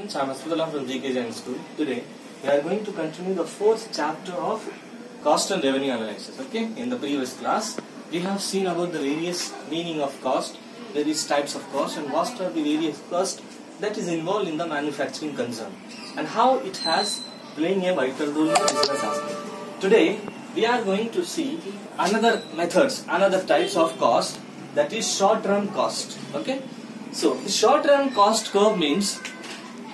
I'm Hasmathullah from GK Jain School. Today, we are going to continue the fourth chapter of cost and revenue analysis. Okay, in the previous class, we have seen about the various meaning of cost, various types of cost, and what are the various cost that is involved in the manufacturing concern, and how it has playing a vital role in business aspect. Today, we are going to see another methods, another types of cost that is short-run cost. Okay, so the short-run cost curve means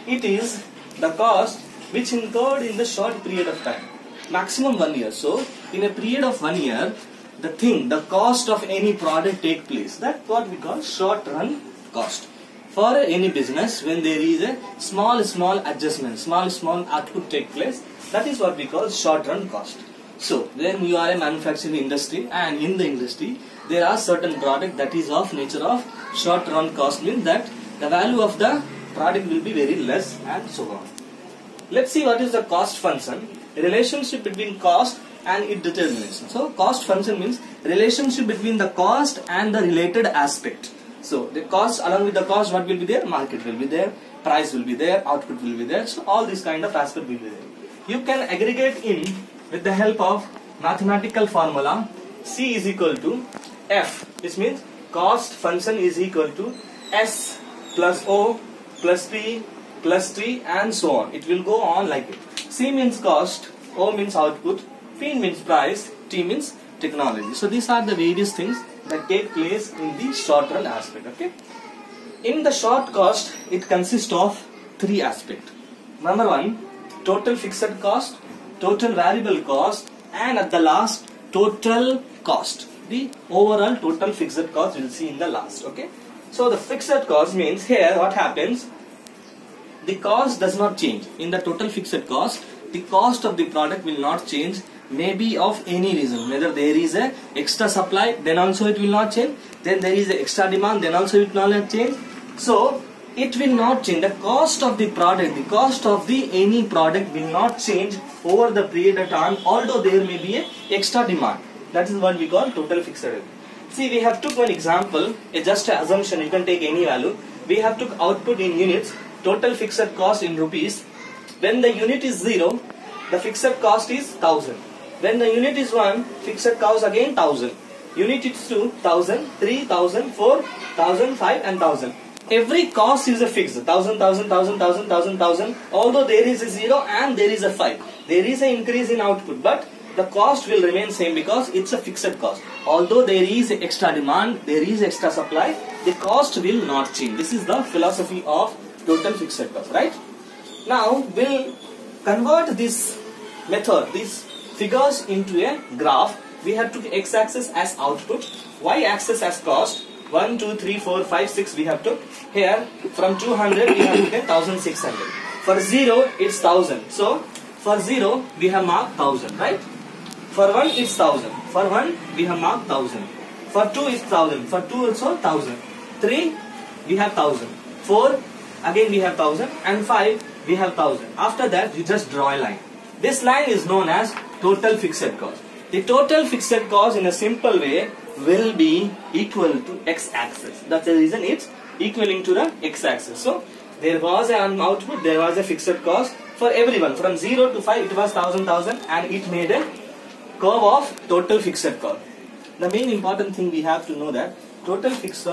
it is the cost which incurred in the short period of time. Maximum one year. So in a period of one year the thing the cost of any product take place. That's what we call short run cost. For any business when there is a small small adjustment small small output take place that is what we call short run cost. So when you are a manufacturing industry and in the industry there are certain product that is of nature of short run cost means that the value of the product will be very less and so on. Let's see what is the cost function. Relationship between cost and its determination. So cost function means relationship between the cost and the related aspect. So the cost along with the cost what will be there? Market will be there, price will be there, output will be there. So all these kind of aspect will be there. You can aggregate in with the help of mathematical formula C is equal to F which means cost function is equal to S plus O plus P plus T and so on. It will go on like it. C means cost, O means output, P means price, T means technology. So these are the various things that take place in the short run aspect. Okay. In the short cost, it consists of three aspects. Number one, total fixed cost, total variable cost, and at the last, total cost. The overall total fixed cost we'll see in the last. Okay. So the fixed cost means here what happens? The cost does not change. In the total fixed cost the cost of the product will not change maybe of any reason. Whether there is a extra supply then also it will not change. Then there is a extra demand then also it will not change. So it will not change. The cost of the product the cost of the any product will not change over the period of time although there may be a extra demand. That is what we call total fixed see we have took one example. A just assumption. You can take any value. We have took output in units total fixed cost in rupees. When the unit is 0 the fixed cost is 1000 when the unit is 1 fixed cost again 1000 unit is 2 1000 3000 4000 5 and 1000 every cost is a fixed. 1000 1000 1000 1000 1000 1000 although there is a 0 and there is a 5 there is an increase in output but the cost will remain same because it's a fixed cost. Although there is extra demand, there is extra supply, the cost will not change. This is the philosophy of total fixed cost, right? Now we'll convert this method, these figures into a graph. We have to x-axis as output, y-axis as cost. 1, 2, 3, 4, 5, 6 we have to. Here from 200 we have get 1600. For 0 it's 1000. So for 0 we have marked 1000, right? For 1 it's 1000. For 1 we have marked 1000. For 2 is 1000. For 2 also 1000. 3 we have 1000. 4 again we have 1000. And 5 we have 1000. After that you just draw a line. This line is known as total fixed cost. The total fixed cost in a simple way will be equal to x-axis. That's the reason it's equaling to the x-axis. So there was an output, there was a fixed cost for everyone. From 0 to 5 it was 1000, 1000 and it made a curve of total fixed cost. The main important thing we have to know that total fixed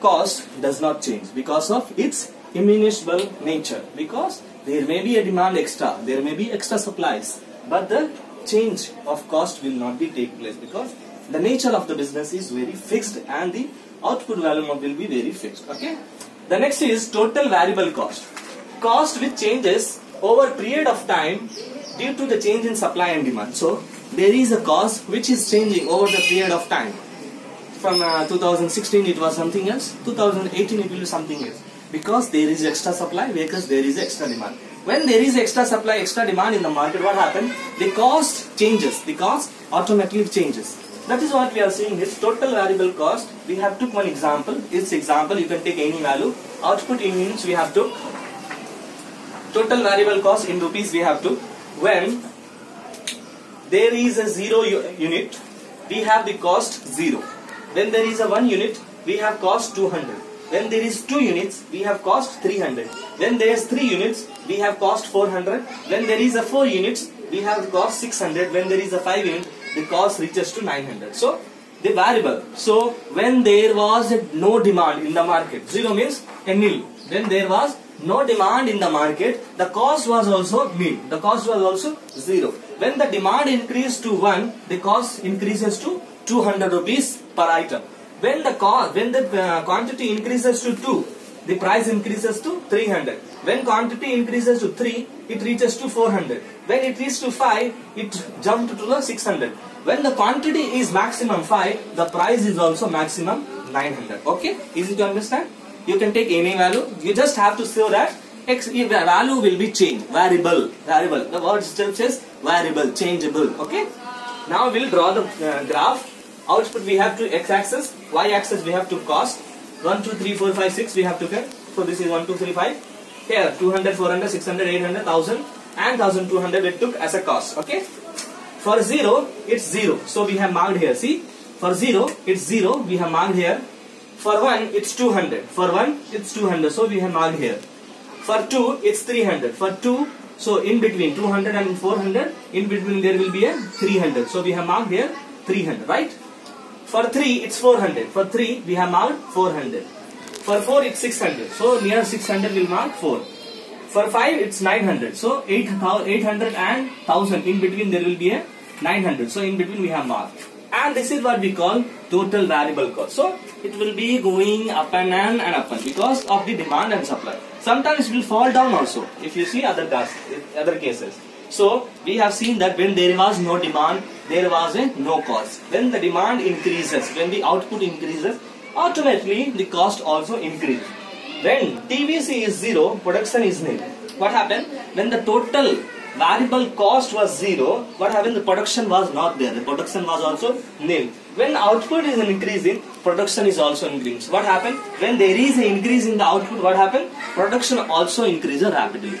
cost does not change because of its immunable nature. Because there may be a demand extra, there may be extra supplies but the change of cost will not be take place because the nature of the business is very fixed and the output value will be very fixed okay? The next is total variable cost. Cost which changes over period of time due to the change in supply and demand so there is a cost which is changing over the period of time. From uh, 2016 it was something else, 2018 it will be something else. Because there is extra supply, because there is extra demand. When there is extra supply, extra demand in the market, what happens? The cost changes, the cost automatically changes. That is what we are seeing is total variable cost. We have took one example. This example you can take any value. Output in units we have took. Total variable cost in rupees we have took. When there is a 0 unit, we have the cost 0. When there is a 1 unit, we have cost 200. when there is 2 units, we have cost 300. When there is 3 units, we have cost 400. When there is a 4 units, we have cost 600. When there is a 5 unit, the cost reaches to 900. So, the variable. So, when there was no demand in the market, 0 means a nil. When there was no demand in the market, the cost was also nil. The cost was also 0. When the demand increased to 1, the cost increases to 200 rupees per item. When the cost, when the uh, quantity increases to 2, the price increases to 300. When quantity increases to 3, it reaches to 400. When it reaches to 5, it jumped to the 600. When the quantity is maximum 5, the price is also maximum 900. Okay? Easy to understand? You can take any value. You just have to show that x value will be changed. Variable. Variable. The word itself says variable, changeable. Okay? Now we'll draw the uh, graph. Output we have to x-axis, y-axis we have to cost. 1, 2, 3, 4, 5, 6 we have to get. So this is 1, 2, 3, 5. Here 200, 400, 600, 800, 1000 and 1200 we took as a cost. Okay? For 0, it's 0. So we have marked here. See? For 0, it's 0. We have marked here. For 1, it's 200. For 1, it's 200. So we have marked here. For 2, it's 300. For 2, so in between 200 and 400, in between there will be a 300. So we have marked here 300, right? For 3, it's 400. For 3, we have marked 400. For 4, it's 600. So near 600, we'll mark 4. For 5, it's 900. So 8, 800 and 1000. In between, there will be a 900. So in between, we have marked. And this is what we call total variable cost. So it will be going up and down and up and because of the demand and supply. Sometimes it will fall down also if you see other, other cases. So we have seen that when there was no demand, there was a no cost. When the demand increases, when the output increases, automatically the cost also increases. When TVC is zero, production is nil. What happened? When the total variable cost was zero, what happened? The production was not there. The production was also nil. When output is increasing, production is also increasing. What happened? When there is an increase in the output, what happened? Production also increases rapidly.